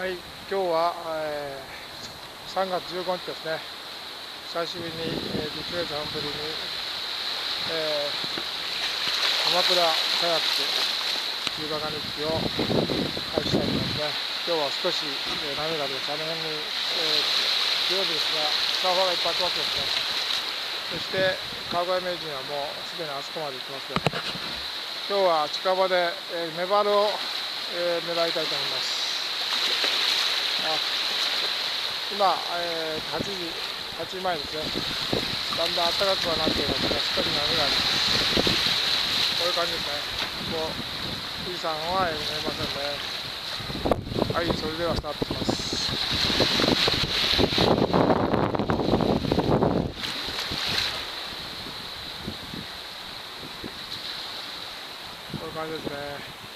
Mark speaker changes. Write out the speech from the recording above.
Speaker 1: はい、今日は、えー、3月15日ですね。久しぶりに、えー、1ヶ月半ぶりに、えー、鎌倉カヤック中華日記を開始したいと思いますね。今日は少し、えー、波があります。あの辺に、えー、土曜日ですが、サーファーがいっぱい集まってますね。そして、川越名人はもうすでにあそこまで行ってますけど、今日は近場で、えー、メバルを、えー、狙いたいと思います。今、えー、8時8前ですね。だんだん暖かくはなっていますがしっかり波がありますこういう感じですね。もう富士山は見えませんね。はいそれではスタートします。こういう感じですね。